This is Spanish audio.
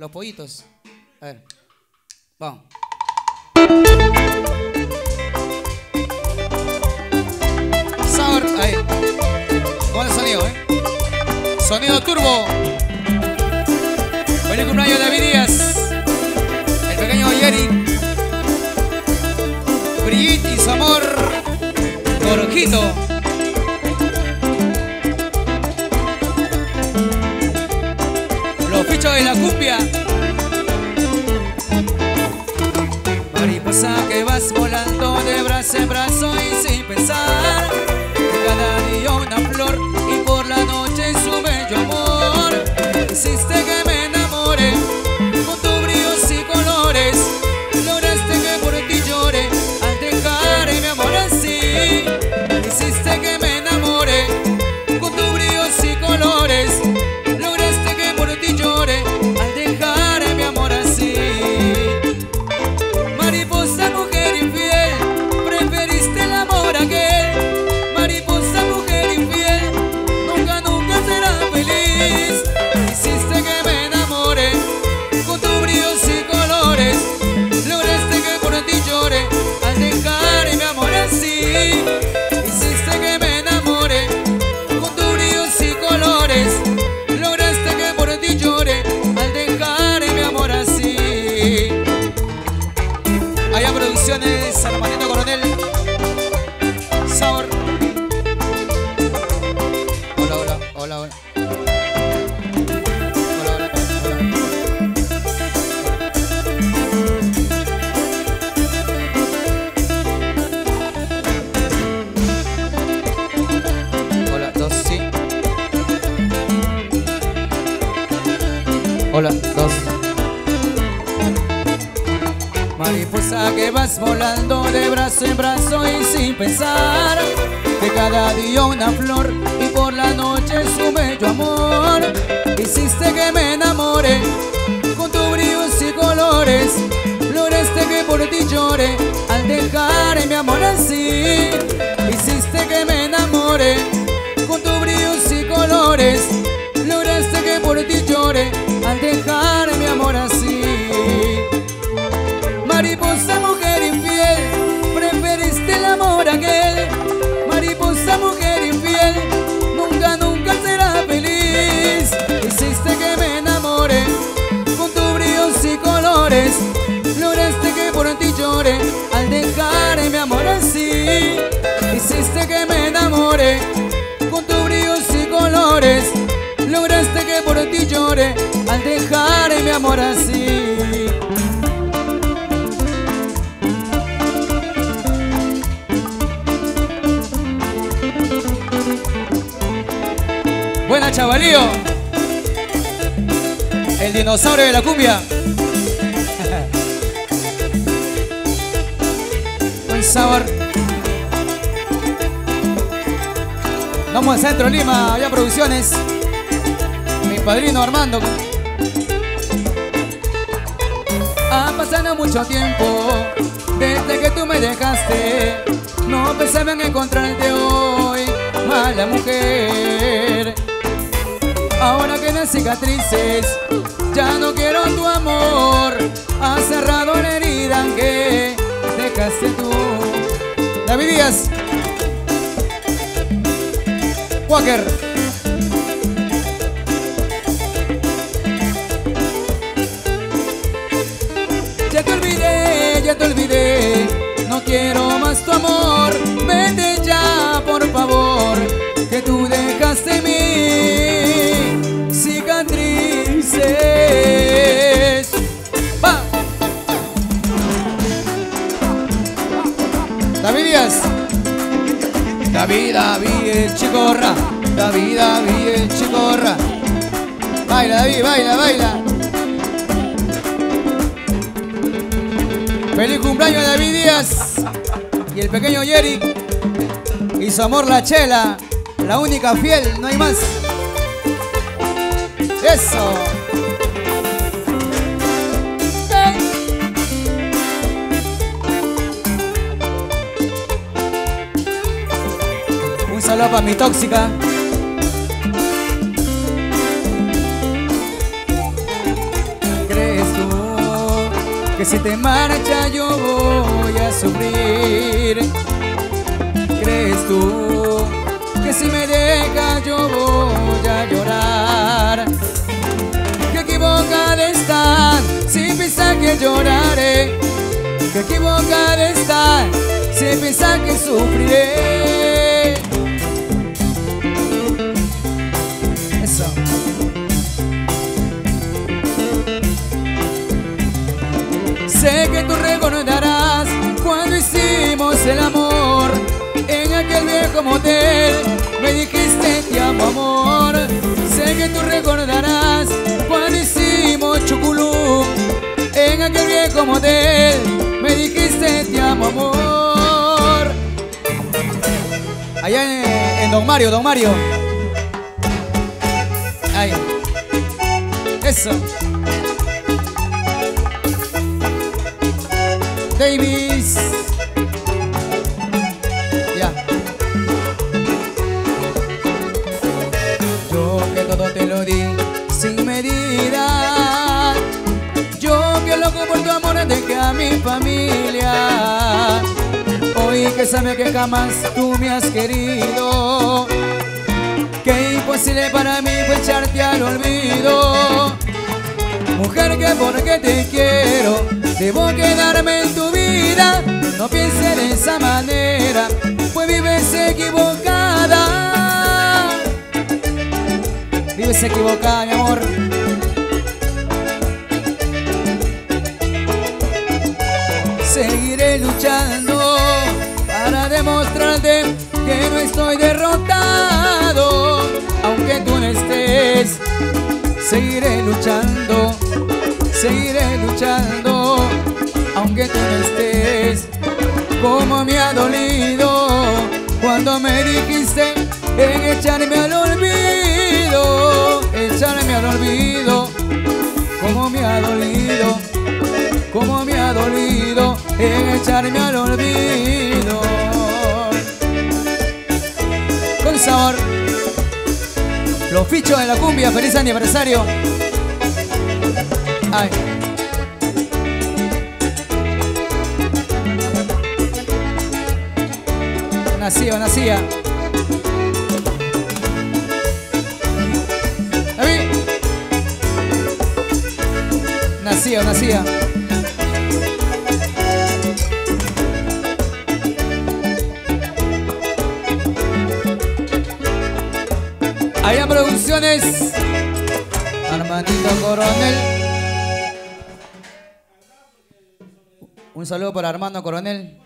los pollitos. A ver. Vamos. Sour, ahí. Con el sonido, ¿eh? Sonido turbo. Feliz cumpleaños David Díaz. El pequeño Jerry. Brigitte y su amor. Cumbia. Mariposa que vas volando de brazo en brazo y Mariposa que vas volando de brazo en brazo y sin pensar Que cada día una flor y por la noche su bello amor. Hiciste que me enamore con tu brillos y colores Lograste que por ti llore al dejar mi amor así. Hiciste que me enamore con tu brillos y colores colores. Lograste que por ti llore al dejar mi amor así. Hiciste que me enamore con tus brillos y colores. Lograste que por ti llore al dejar mi amor así. Buena chavalío. El dinosaurio de la cumbia. Sabor. Vamos al centro Lima, allá producciones. Mi padrino Armando. Ha pasado mucho tiempo desde que tú me dejaste. No pensaba en encontrarte hoy, mala mujer. Ahora que las cicatrices, ya no quiero tu amor. Ha cerrado la herida que dejaste tú. David Díaz. Walker. David Díaz. David, David, el chicorra. David, David, el chicorra. Baila, David, baila, baila. Feliz cumpleaños David Díaz y el pequeño Jerry y su amor la chela, la única fiel, no hay más. Eso. Para mi tóxica. Que si te marcha yo voy a sufrir ¿Crees tú que si me dejas yo voy a llorar? Que equivocada estás si piensas que lloraré. Que equivocada estás si piensas que sufriré el amor. En aquel viejo motel me dijiste te amo amor Sé que tú recordarás cuando hicimos chuculú. En aquel viejo motel me dijiste te amo amor Allá en, en Don Mario, Don Mario. Ahí. Eso. Davis. Sabe que jamás tú me has querido. Que imposible para mí fue echarte al olvido. Mujer que porque te quiero Debo quedarme en tu vida No pienses de esa manera Pues vives equivocada Vives equivocada, mi amor demostrarte que no estoy derrotado Aunque tú no estés Seguiré luchando seguiré luchando, aunque tú no estés. Como me ha dolido cuando me dijiste en echarme al olvido, echarme al olvido. Como me ha dolido, como me ha dolido en echarme al olvido. Los fichos de la cumbia, feliz aniversario. Ay. Nacía, nacía. Ahí. Nacía, nacía. Allá producciones. Armandito Coronel. Un saludo para Armando Coronel.